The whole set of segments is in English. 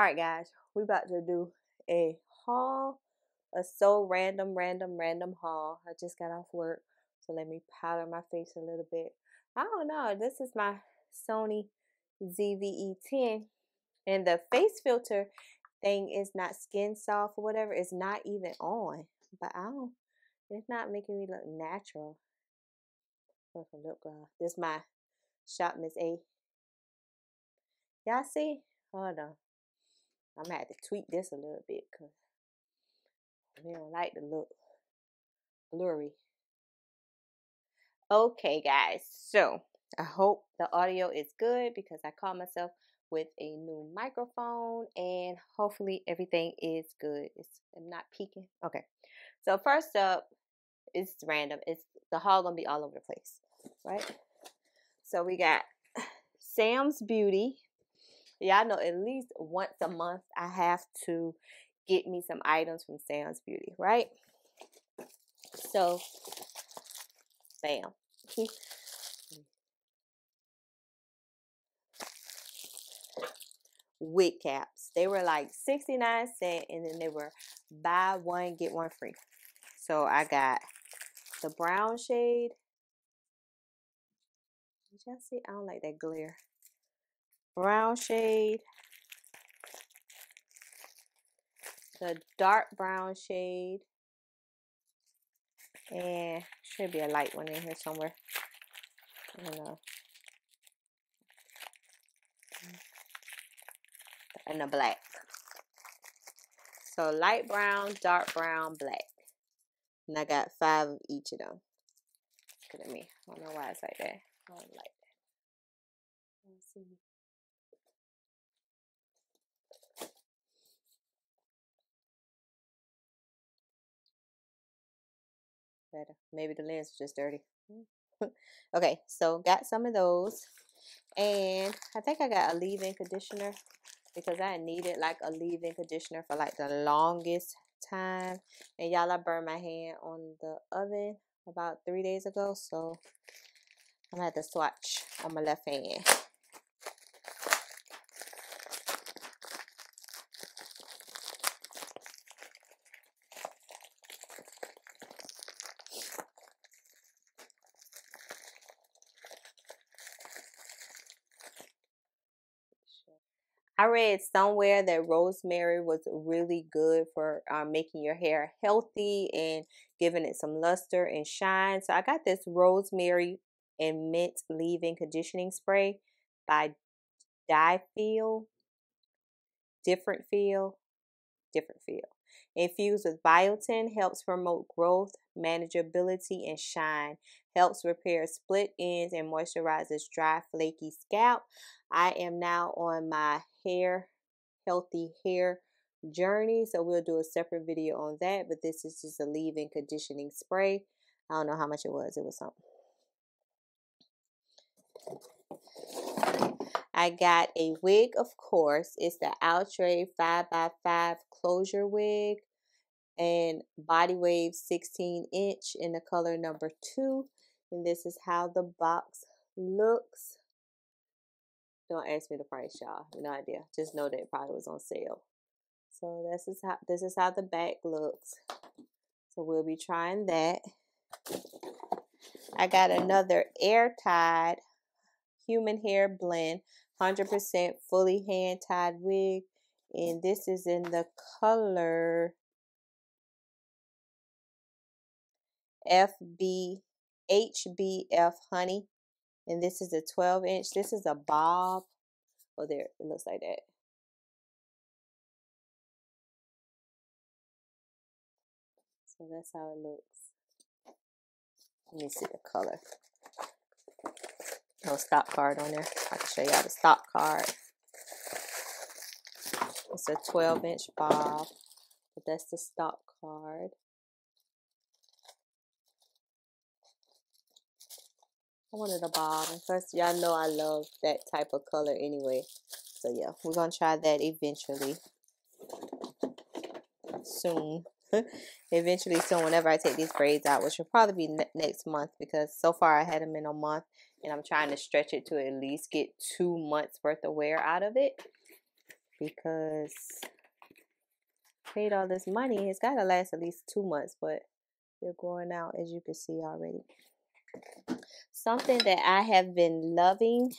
Alright guys, we about to do a haul. A so random, random, random haul. I just got off work. So let me powder my face a little bit. I don't know. This is my Sony ZVE10. And the face filter thing is not skin soft or whatever. It's not even on. But I don't, it's not making me look natural. Oh, look lip gloss. This is my Shop Miss A. Y'all see? Hold on. I'm gonna have to tweak this a little bit because we don't like the look blurry. Okay, guys. So I hope the audio is good because I caught myself with a new microphone and hopefully everything is good. It's I'm not peeking. Okay. So first up, it's random. It's the haul gonna be all over the place, right? So we got Sam's Beauty y'all know at least once a month I have to get me some items from Sam's Beauty, right? So, bam. wig caps. They were like 69 cent and then they were buy one get one free. So I got the brown shade. Did y'all see? I don't like that glare brown shade, the dark brown shade, and should be a light one in here somewhere. I don't know. And the black. So light brown, dark brown, black. And I got five of each of them. Look at me. I don't know why it's like that. I don't like that. Better. Maybe the lens is just dirty. Mm. okay, so got some of those. And I think I got a leave-in conditioner because I needed like a leave-in conditioner for like the longest time. And y'all, I burned my hand on the oven about three days ago. So I'm going to have to swatch on my left hand. Read somewhere that rosemary was really good for um, making your hair healthy and giving it some luster and shine. So I got this rosemary and mint leave-in conditioning spray by Dye Feel. Different feel, different feel. Infused with biotin helps promote growth, manageability, and shine. Helps repair split ends and moisturizes dry, flaky scalp. I am now on my hair, healthy hair journey. So we'll do a separate video on that. But this is just a leave-in conditioning spray. I don't know how much it was. It was something. I got a wig, of course. It's the Outre 5x5 closure wig and Body Wave 16 inch in the color number 2. And this is how the box looks. Don't ask me the price, y'all. No idea. Just know that it probably was on sale. So this is how this is how the back looks. So we'll be trying that. I got another air tied human hair blend, 100% fully hand tied wig. And this is in the color FB HBF Honey. And this is a 12 inch. This is a bob. Oh, there. It looks like that. So that's how it looks. Let me see the color. No stop card on there. I can show y'all the stop card. It's a 12 inch bob. But that's the stop card. I wanted a bob. And plus, y'all know I love that type of color anyway. So, yeah, we're to try that eventually. Soon. eventually soon, whenever I take these braids out, which will probably be ne next month because so far I had them in a month. And I'm trying to stretch it to at least get two months worth of wear out of it. because paid all this money. It's got to last at least two months, but they're growing out as you can see already. Something that I have been loving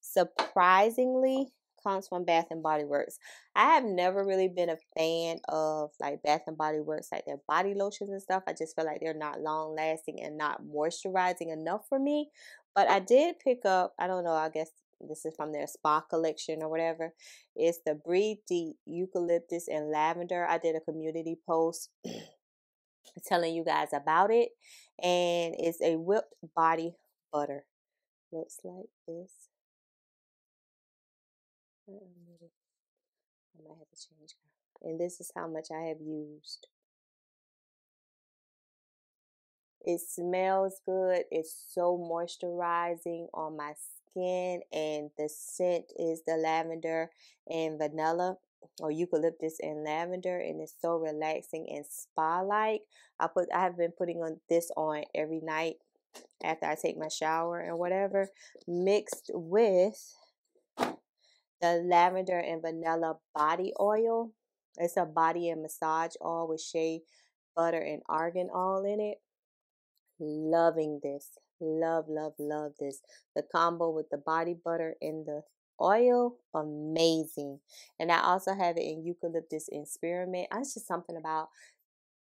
surprisingly comes from Bath and Body Works. I have never really been a fan of like Bath and Body Works, like their body lotions and stuff. I just feel like they're not long lasting and not moisturizing enough for me. But I did pick up, I don't know, I guess this is from their spa collection or whatever. It's the Breathe Deep Eucalyptus and Lavender. I did a community post telling you guys about it. And it's a whipped body butter. Looks like this. I might have to change. And this is how much I have used. It smells good. It's so moisturizing on my skin. And the scent is the lavender and vanilla or eucalyptus and lavender and it's so relaxing and spa like i put i have been putting on this on every night after i take my shower and whatever mixed with the lavender and vanilla body oil it's a body and massage oil with shea butter and argan oil in it loving this love love love this. The combo with the body butter and the oil amazing. And i also have it in eucalyptus and spearmint. It's just something about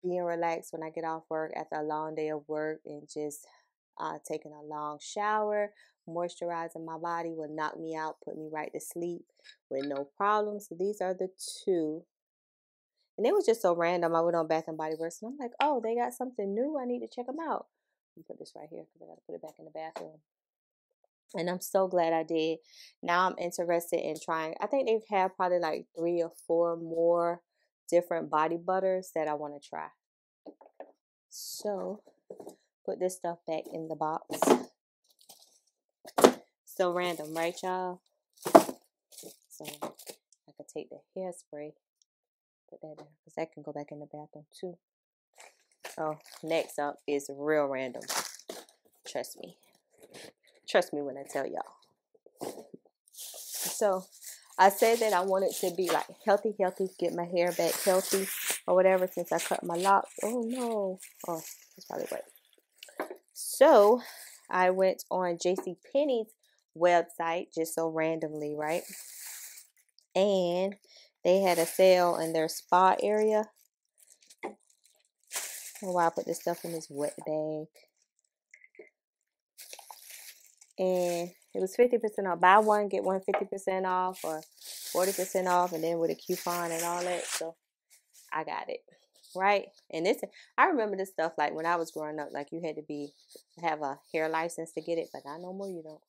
being relaxed when i get off work after a long day of work and just uh, taking a long shower. Moisturizing my body will knock me out put me right to sleep with no problems. So these are the two and it was just so random i went on bath and body works and i'm like oh they got something new i need to check them out put this right here because i got to put it back in the bathroom and I'm so glad I did. Now I'm interested in trying. I think they have had probably like three or four more different body butters that I want to try. So put this stuff back in the box. So random, right, y'all? So I could take the hairspray, put that because can go back in the bathroom too. Oh, next up is real random. Trust me. Trust me when I tell y'all. So I said that I wanted to be like healthy, healthy, get my hair back healthy or whatever since I cut my locks. Oh no. Oh, that's probably right. So I went on JC Penney's website just so randomly, right? And they had a sale in their spa area. Oh, wow, I put this stuff in this wet bag and it was 50% off. Buy one, get one 50% off or 40% off, and then with a coupon and all that. So I got it. Right? And this, I remember this stuff like when I was growing up, like you had to be, have a hair license to get it, but not no more, you don't.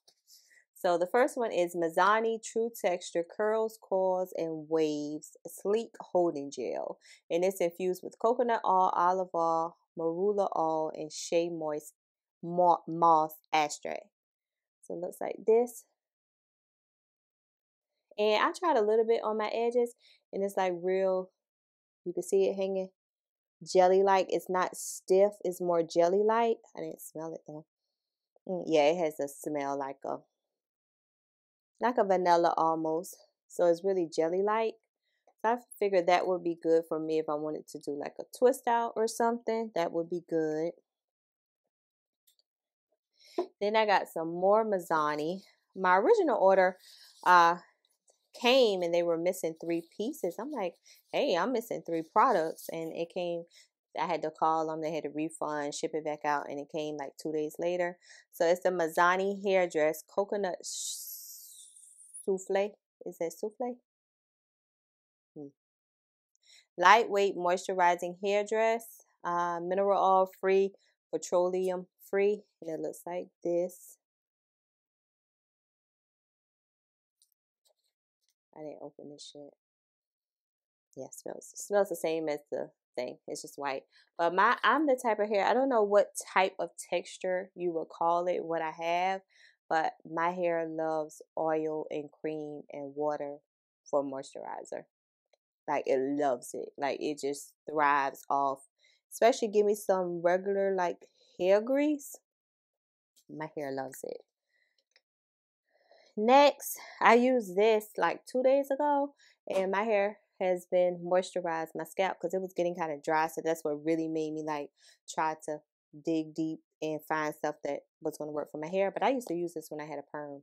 So the first one is Mizani True Texture Curls, Coils, and Waves Sleek Holding Gel. And it's infused with coconut oil, olive oil, marula oil, and shea moist moss extract. So it looks like this. And I tried a little bit on my edges and it's like real, you can see it hanging jelly-like. It's not stiff, it's more jelly-like. I didn't smell it though. Mm, yeah, it has a smell like a, like a vanilla almost. So it's really jelly-like. So I figured that would be good for me if I wanted to do like a twist out or something. That would be good. Then I got some more Mizani. My original order uh, came and they were missing three pieces. I'm like, hey, I'm missing three products. And it came, I had to call them. They had to refund, ship it back out. And it came like two days later. So it's the Mizani Hairdress Coconut Souffle. Is that souffle? Hmm. Lightweight moisturizing hair dress. Uh, mineral oil free, petroleum free and it looks like this. I didn't open this shit. Yeah, smells smells the same as the thing. It's just white. But my I'm the type of hair. I don't know what type of texture you would call it. What I have, but my hair loves oil and cream and water for moisturizer. Like it loves it. Like it just thrives off. Especially give me some regular like hair grease. My hair loves it. Next, I used this like two days ago, and my hair has been moisturized my scalp because it was getting kind of dry. So that's what really made me like try to dig deep and find stuff that was going to work for my hair. But I used to use this when I had a perm.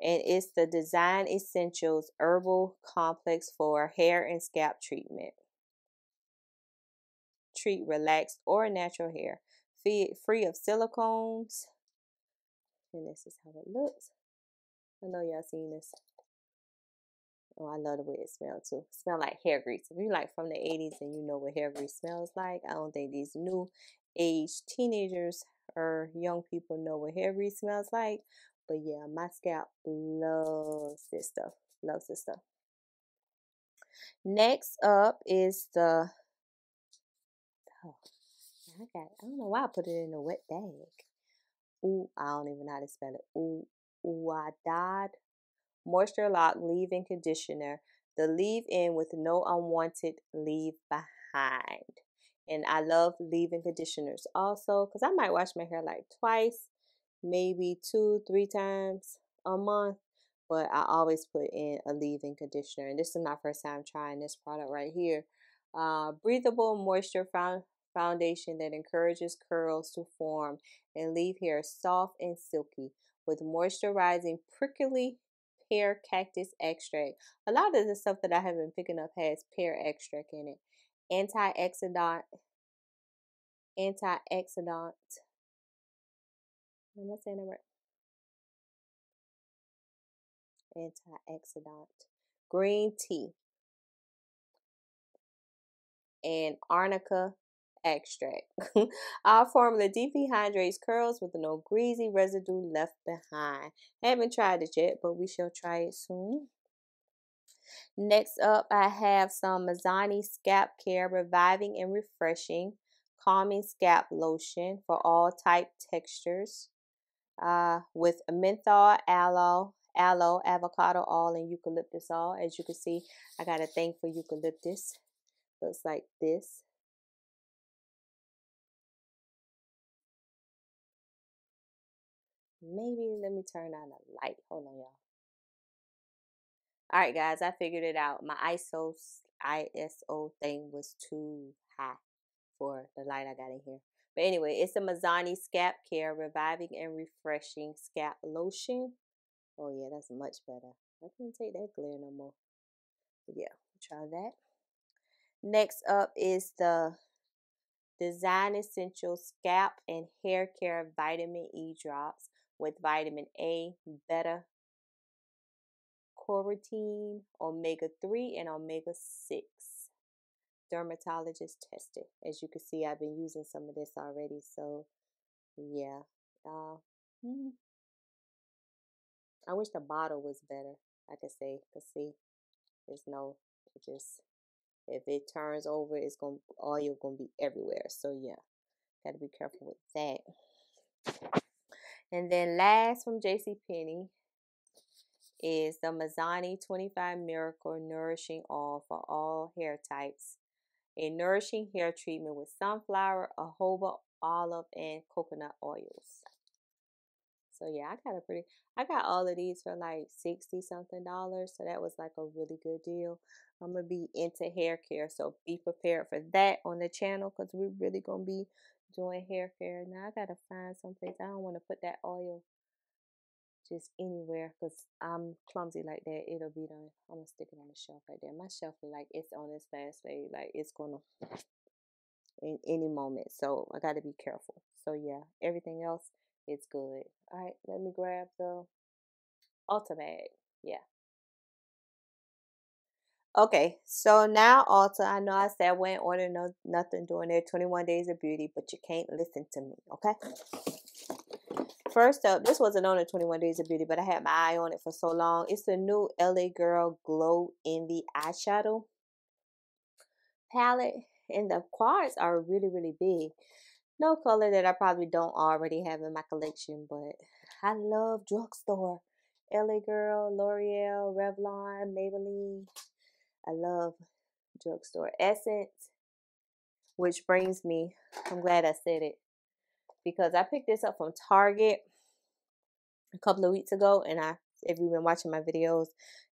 And it's the Design Essentials Herbal Complex for Hair and Scalp Treatment. Treat relaxed or natural hair. Free of silicones. And this is how it looks. I know y'all seen this. Oh, I love the way it smells too. Smell like hair grease. If you like from the 80s and you know what hair grease smells like, I don't think these new age teenagers or young people know what hair grease smells like. But yeah, my scalp loves this stuff. Loves this stuff. Next up is the oh, I got I don't know why I put it in a wet bag. Ooh, I don't even know how to spell it. Ooh, Ouidad Moisture Lock Leave-In Conditioner. The leave-in with no unwanted leave behind. And I love leave-in conditioners also because I might wash my hair like twice, maybe two, three times a month. But I always put in a leave-in conditioner. And this is my first time trying this product right here. Uh, breathable moisture found foundation that encourages curls to form and leave hair soft and silky with moisturizing prickly pear cactus extract. A lot of the stuff that I have been picking up has pear extract in it. Antioxidant, antioxidant. Am I saying that right? Antioxidant. Green tea. And arnica extract. Our formula dehydrates curls with no greasy residue left behind. Haven't tried it yet, but we shall try it soon. Next up, I have some Mizani Scalp Care Reviving and Refreshing Calming Scalp Lotion for all type textures uh, with menthol, aloe, aloe, avocado oil, and eucalyptus oil. As you can see, I got a thing for eucalyptus. Looks like this. Maybe let me turn on the light. Hold on, y'all. All right, guys, I figured it out. My ISO ISO thing was too high for the light I got in here. But anyway, it's a Mizani Scalp Care Reviving and Refreshing Scalp Lotion. Oh yeah, that's much better. I can't take that glare no more. Yeah, try that. Next up is the Design Essential Scalp and Hair Care Vitamin E Drops with vitamin A, beta carotene, omega 3, and omega 6. Dermatologist tested. As you can see, I've been using some of this already. So, yeah. Uh, hmm. I wish the bottle was better. I could say, cause see, there's no, just if it turns over, it's gonna oil gonna be everywhere. So yeah, gotta be careful with that. And then last from J.C. Penney is the Mizani 25 Miracle Nourishing Oil for all hair types. A nourishing hair treatment with sunflower, jojoba, olive, and coconut oils. So yeah, I got a pretty I got all of these for like 60 something dollars. So that was like a really good deal. I'm gonna be into hair care. So be prepared for that on the channel because we're really gonna be doing hair care. Now I gotta find someplace. I don't want to put that oil just anywhere because I'm clumsy like that. It'll be done. I'm gonna stick it on the shelf right there. My shelf is like it's on its last leg. Like it's gonna in any moment. So I gotta be careful. So yeah, everything else is good. All right, let me grab the Ulta bag. Yeah. Okay, so now Ulta, I know I said I went order no nothing during their 21 days of beauty, but you can't listen to me, okay? First up, this wasn't on the 21 days of beauty, but I had my eye on it for so long. It's the new LA Girl Glow Envy eyeshadow palette, and the quads are really, really big. No color that I probably don't already have in my collection, but I love drugstore. LA Girl, L'Oreal, Revlon, Maybelline. I love drugstore essence, which brings me, I'm glad I said it because I picked this up from Target a couple of weeks ago and I if you've been watching my videos,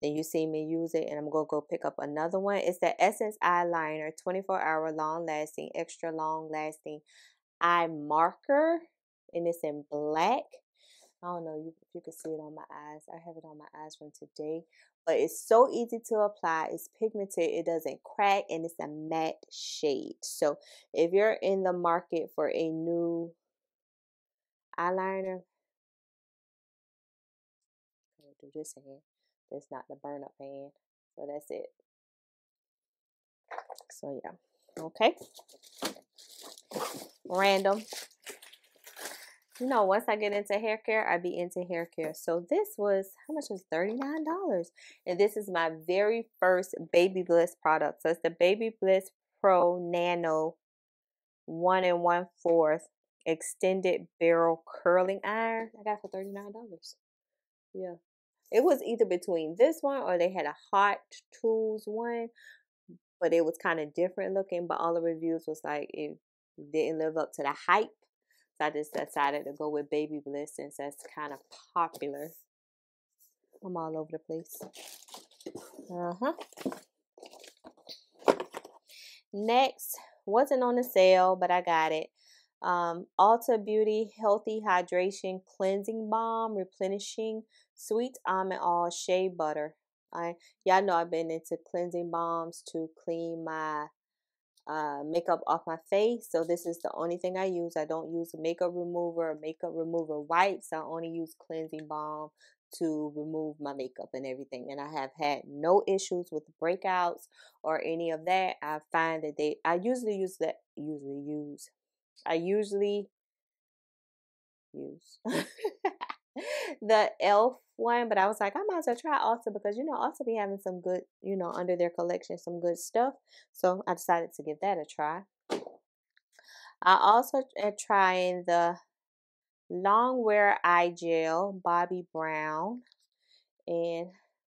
then you see me use it and I'm going to go pick up another one. It's the Essence Eyeliner 24 hour long lasting, extra long lasting eye marker and it's in black. I don't know if you can see it on my eyes. I have it on my eyes from today. But it's so easy to apply. It's pigmented. It doesn't crack. And it's a matte shade. So if you're in the market for a new eyeliner, do this hand. That's not the burn up hand. So that's it. So yeah. Okay. Random you know, once I get into hair care, I be into hair care. So this was, how much was $39? And this is my very first BaByliss product. So it's the BaByliss Pro Nano 1 and 1 4th extended barrel curling iron. I got for $39. Yeah. It was either between this one or they had a Hot Tools one, but it was kind of different looking. But all the reviews was like it didn't live up to the hype. So I just decided to go with BaByliss since that's kind of popular. I'm all over the place. Uh-huh. Next, wasn't on the sale, but I got it. Um, Ulta Beauty Healthy Hydration Cleansing Balm Replenishing Sweet Almond Oil Shea Butter. I y'all know I've been into cleansing balms to clean my uh, makeup off my face. So this is the only thing I use. I don't use makeup remover or makeup remover wipes. I only use cleansing balm to remove my makeup and everything. And I have had no issues with breakouts or any of that. I find that they, I usually use that, usually use, I usually use the e.l.f. one, but I was like, I might as well try Ulta because you know Ulta be having some good, you know, under their collection, some good stuff. So I decided to give that a try. I also am trying the Longwear Eye Gel Bobbi Brown, and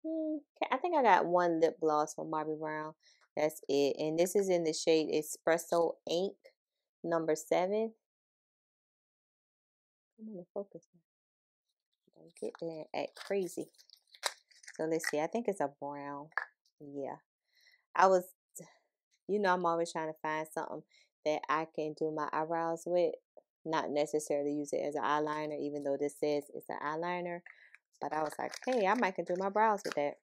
hmm, I think I got one lip gloss from Bobbi Brown. That's it, and this is in the shade Espresso Ink number seven. I'm gonna focus get there act crazy. So let's see. I think it's a brown. Yeah. I was, you know, I'm always trying to find something that I can do my eyebrows with. Not necessarily use it as an eyeliner, even though this says it's an eyeliner. But I was like, hey, I might can do my brows with that.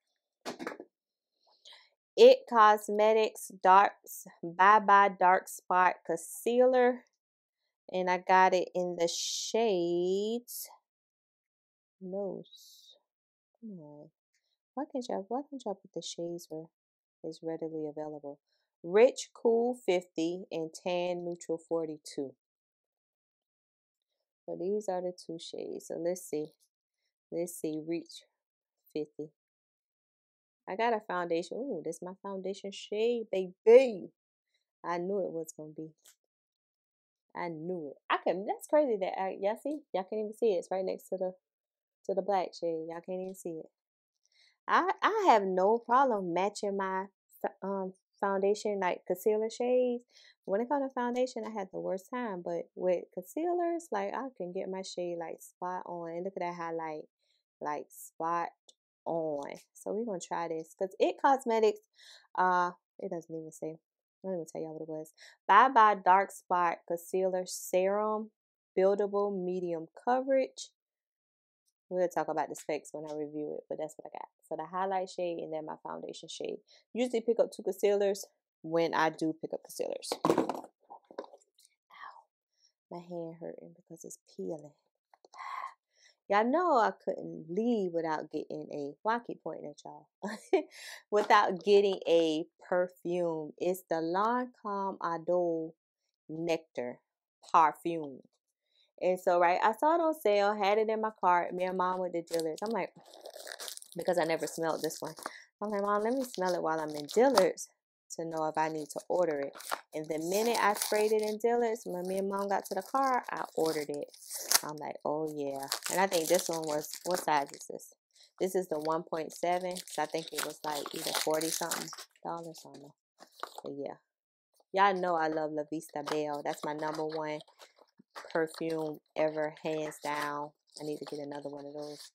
It Cosmetics Darks Bye Bye Dark Spot Concealer. And I got it in the shades nose. Come on. Why can't y'all why can't y'all put the shades where is readily available? Rich Cool 50 and Tan Neutral 42. So these are the two shades. So let's see. Let's see. Rich 50. I got a foundation. Oh, this is my foundation shade, baby. I knew it was gonna be. I knew it. I can. That's crazy that I, y'all see. Y'all can't even see it. It's right next to the to the black shade. Y'all can't even see it. I I have no problem matching my um foundation like concealer shades. When it comes to foundation, I had the worst time. But with concealers, like I can get my shade like spot on. And look at that highlight, like spot on. So we're gonna try this because it cosmetics. Uh, it doesn't even say. Let me tell y'all what it was. Bye Bye Dark Spot Concealer Serum, buildable medium coverage. We'll talk about the specs when I review it, but that's what I got. So the highlight shade and then my foundation shade. Usually pick up two concealers when I do pick up concealers. Ow. My hand hurting because it's peeling. Y'all know I couldn't leave without getting a, I keep pointing at y'all, without getting a perfume. It's the Lancome Adore Nectar Perfume. And so, right, I saw it on sale, had it in my cart. Me and mom went to Dillard's. I'm like, because I never smelled this one. I'm like, mom, let me smell it while I'm in Dillard's to know if I need to order it. And the minute I sprayed it in Dillard's, when me and mom got to the car, I ordered it. I'm like, oh yeah. And I think this one was, what size is this? This is the 1.7. So I think it was like either 40 something dollars. I don't know. But yeah. Y'all know I love La Vie Est Belle. That's my number one perfume ever, hands down. I need to get another one of those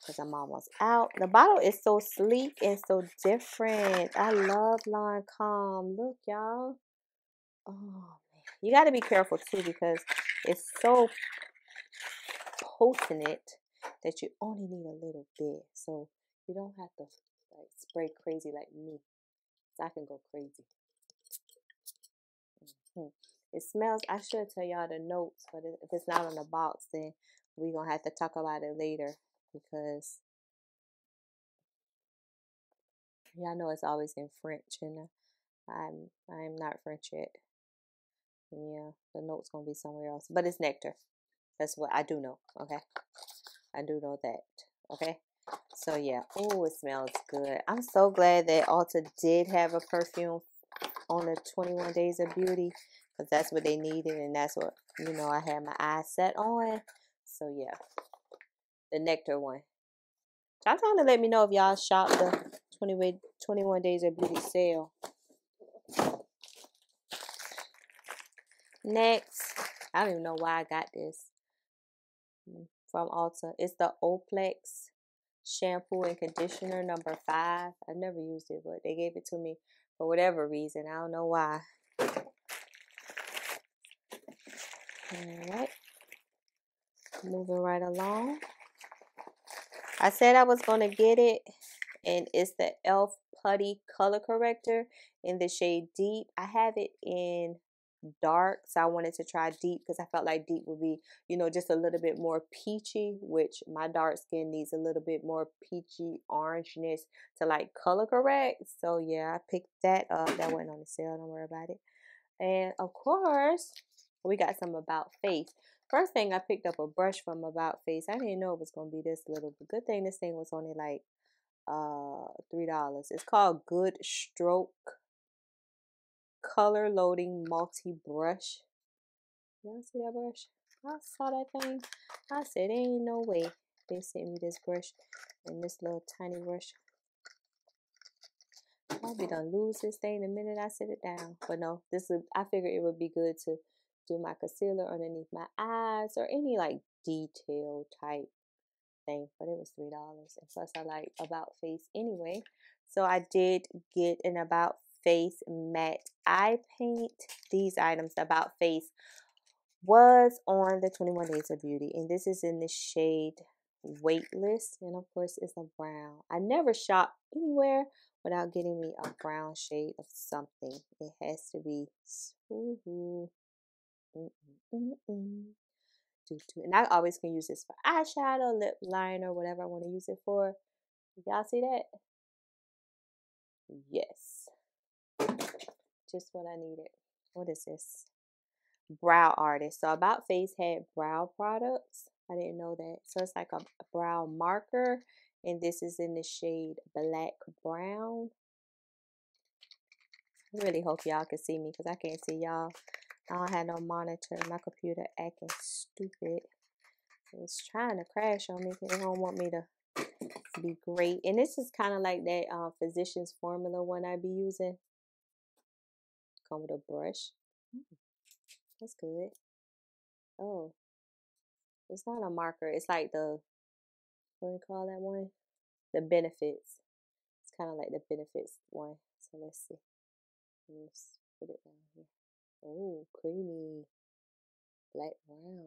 because I'm almost out. The bottle is so sleek and so different. I love Lancome. Look, y'all. Oh, man. You got to be careful, too, because it's so potent that you only need a little bit. So you don't have to like spray crazy like me. I can go crazy. Mm-hmm. It smells, I should tell y'all the notes, but if it's not on the box, then we're to have to talk about it later because y'all know it's always in French and I'm I'm not French yet. Yeah, the note's gonna be somewhere else, but it's nectar. That's what I do know. Okay, I do know that. Okay, so yeah. Oh, it smells good. I'm so glad that Ulta did have a perfume on the 21 Days of Beauty because that's what they needed and that's what you know I had my eyes set on. So yeah, the nectar one. Y'all trying to let me know if y'all shop the 20, 21 Days of Beauty sale. Next, I don't even know why I got this mm, from Ulta. It's the Olaplex shampoo and conditioner number five. I've never used it, but they gave it to me for whatever reason. I don't know why. Alright. Moving right along. I said I was going to get it. And it's the e.l.f. Putty Color Corrector in the shade Deep. I have it in dark so i wanted to try deep because i felt like deep would be you know just a little bit more peachy which my dark skin needs a little bit more peachy orangeness to like color correct so yeah i picked that up that went on the sale don't worry about it and of course we got some about face first thing i picked up a brush from about face i didn't know it was going to be this little but good thing this thing was only like uh three dollars it's called good stroke color loading multi brush. Y'all see that brush? I saw that thing. I said, ain't no way they sent me this brush and this little tiny brush. I'll be done lose this thing the minute I set it down. But no, this is I figured it would be good to do my concealer underneath my eyes or any like detail type thing. But it was three dollars. And plus I like about face anyway. So I did get an about Face Matte Eye Paint. These items about face was on the 21 Days of Beauty. And this is in the shade Weightless. And of course, it's a brown. I never shop anywhere without getting me a brown shade of something. It has to be. And I always can use this for eyeshadow, lip liner, whatever I want to use it for. Y'all see that? Yes just what I needed. What is this? Brow artist. So About Face had brow products. I didn't know that. So it's like a brow marker. And this is in the shade black brown. I really hope y'all can see me because I can't see y'all. I don't have no monitor. My computer acting stupid. It's trying to crash on me. They don't want me to be great. And this is kind of like that uh, Physicians Formula one I be using come with a brush. That's good. Oh, it's not a marker. It's like the, what do you call that one? The benefits. It's kind of like the benefits one. So let's see. Let's put it down here. Oh, creamy. Black brown.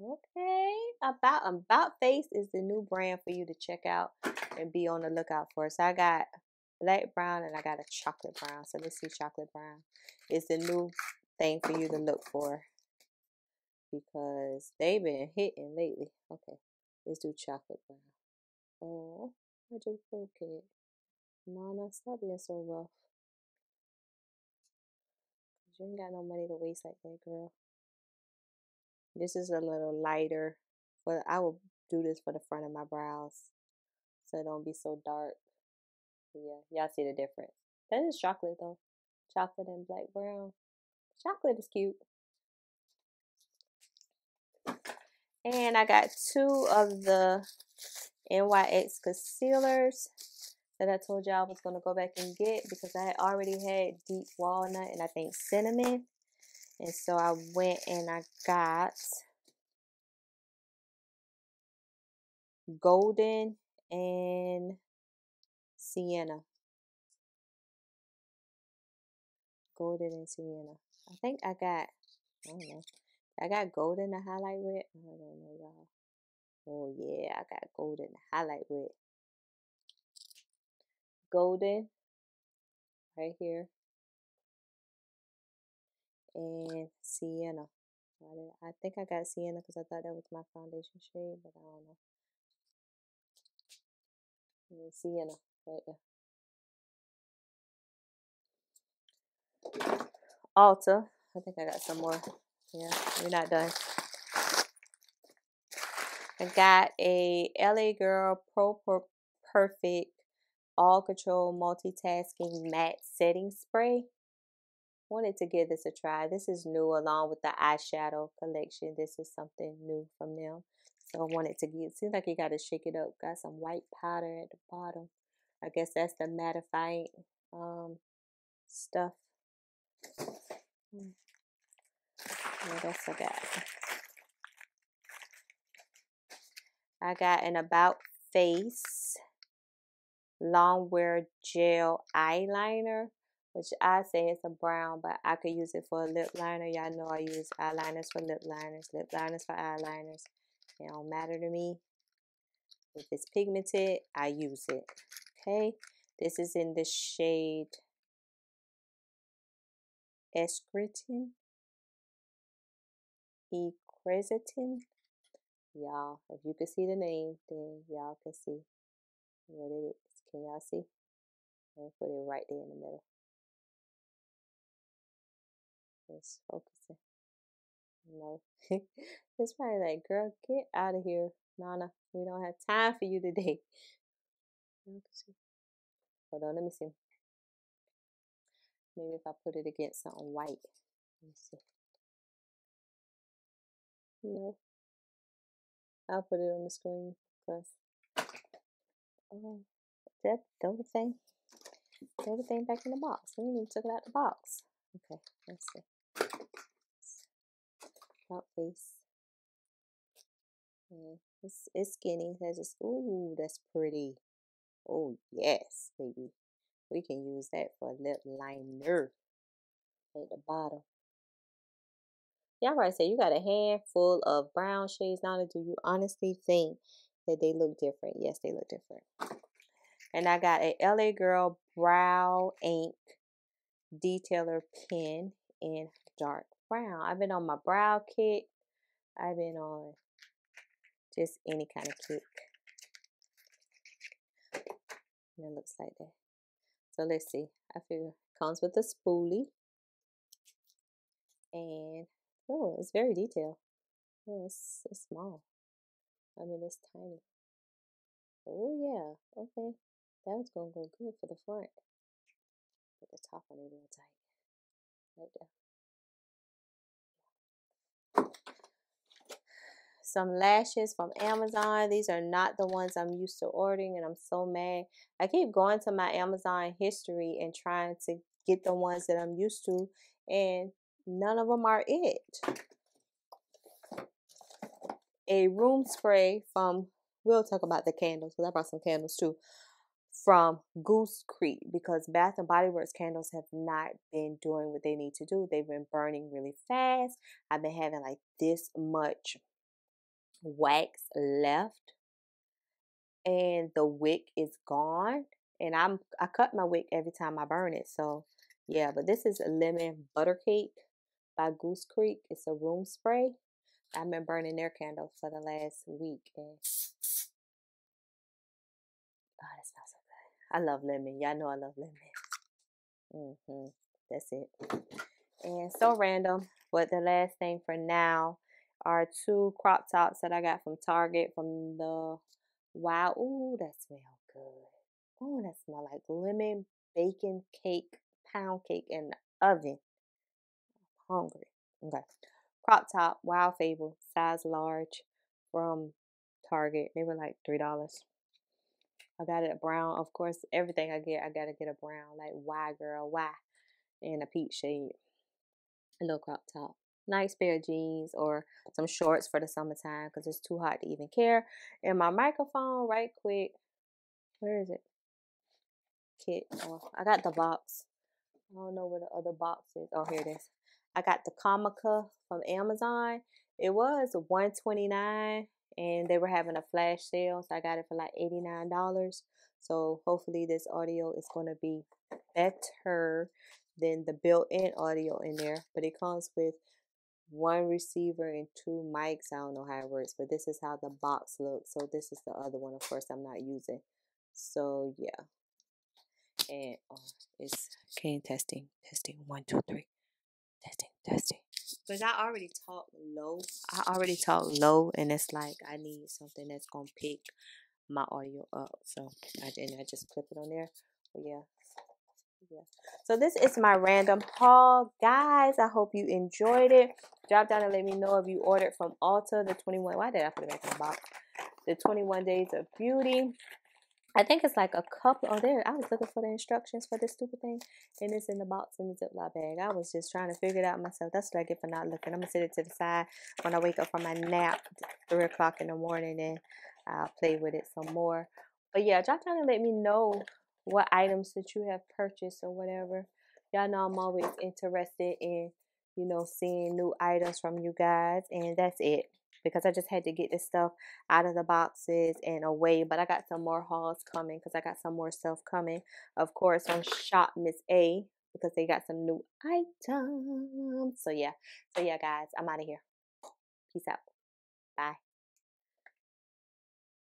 Okay. About About Face is the new brand for you to check out and be on the lookout for. So I got light brown and I got a chocolate brown. So let's see chocolate brown. Is the new thing for you to look for because they've been hitting lately. Okay, let's do chocolate brown. Oh, I just broke it. Nana, stop being so rough. You ain't got no money to waste like that, girl. This is a little lighter, but I will do this for the front of my brows so it don't be so dark yeah, y'all see the difference. That is chocolate though. Chocolate and black brown. Chocolate is cute. And I got two of the NYX concealers that I told y'all I was going to go back and get because I had already had deep walnut and I think cinnamon. And so I went and I got golden and sienna. Golden and sienna. I think I got, I don't know. I got golden to highlight with. I don't know, y'all. Oh, yeah, I got golden to highlight with. Golden right here. And sienna. I think I got sienna because I thought that was my foundation shade, but I don't know. And sienna right there. Ulta. I think I got some more. Yeah, we're not done. I got a LA Girl Pro Perfect All Control Multitasking Matte Setting Spray. Wanted to give this a try. This is new along with the eyeshadow collection. This is something new from them. So I wanted to get, seems like you got to shake it up. Got some white powder at the bottom. I guess that's the mattifying um, stuff. Hmm. What else I got? I got an About Face long wear gel eyeliner, which I say it's a brown, but I could use it for a lip liner. Y'all know I use eyeliners for lip liners, lip liners for eyeliners. It don't matter to me. If it's pigmented, I use it. Okay, this is in the shade Escritin. Equercetin. Y'all, if you can see the name, then y'all can see what it is. Can y'all see? I'll put it right there in the middle. It's focusing. No. it's probably like, girl, get out of here. Nana, we don't have time for you today. Hold on, let me see. Maybe if I put it against something white. Let me see. No. I'll put it on the screen because oh, that throw the thing, throw the thing back in the box. We didn't even took it out the box. Okay, let's see. About face. Yeah, it's it's skinny. That's just ooh, that's pretty. Oh yes, baby. We can use that for lip liner at the bottom. Y'all right say you got a handful of brown shades. Now, do you honestly think that they look different? Yes, they look different. And I got a LA Girl Brow Ink Detailer Pen in dark brown. I've been on my brow kick. I've been on just any kind of kick. And it looks like that. So let's see. I figure comes with a spoolie. And Oh, it's very detailed. Oh, it's, it's small. I mean, it's tiny. Oh, yeah. Okay. That's to go good for the front. Put the top on it real tight. Right there. Some lashes from Amazon. These are not the ones I'm used to ordering, and I'm so mad. I keep going to my Amazon history and trying to get the ones that I'm used to, and None of them are it. A room spray from, we'll talk about the candles because I brought some candles too, from Goose Creek because Bath and Body Works candles have not been doing what they need to do. They've been burning really fast. I've been having like this much wax left and the wick is gone and I'm I cut my wick every time I burn it so yeah but this is a lemon butter cake by Goose Creek. It's a room spray. I've been burning their candles for the last week. And oh, that smells so good. I love lemon. Y'all know I love lemon. Mm-hmm. That's it. And so random. But the last thing for now are two crop tops that I got from Target from the Wow. Ooh, that smells good. Oh, that smell like lemon bacon cake, pound cake in the oven I'm hungry. Okay. Crop top, Wild Fable, size large from Target. They were like $3. I got it a brown. Of course, everything I get, I got to get a brown. Like, why, girl? Why? And a peach shade. A little crop top. nice pair of jeans or some shorts for the summertime because it's too hot to even care. And my microphone, right quick. Where is it? Kit. Oh, I got the box. I don't know where the other box is. Oh, here it is. I got the Comica from Amazon. It was 129 and they were having a flash sale, so I got it for like $89. So hopefully this audio is going to be better than the built-in audio in there, but it comes with one receiver and two mics. I don't know how it works, but this is how the box looks. So this is the other one, of course, I'm not using. So yeah. And oh, it's okay, testing, testing, one, two, three. Testing, testing. Because I already talk low. I already talk low, and it's like I need something that's gonna pick my audio up. So I and I just clip it on there. But yeah, yeah. So this is my random haul, guys. I hope you enjoyed it. Drop down and let me know if you ordered from Ulta the 21. Why did I put it back in the box? The 21 Days of Beauty. I think it's like a couple. Oh, there. I was looking for the instructions for this stupid thing, and it's in the box in the Ziploc bag. I was just trying to figure it out myself. That's what I get for not looking. I'm gonna set it to the side when I wake up from my nap, three o'clock in the morning, and I'll play with it some more. But yeah, drop down and let me know what items that you have purchased or whatever. Y'all know I'm always interested in, you know, seeing new items from you guys. And that's it. Because I just had to get this stuff out of the boxes and away. But I got some more hauls coming because I got some more stuff coming. Of course, on Shop Miss A because they got some new items. So yeah. So yeah, guys, I'm out of here. Peace out.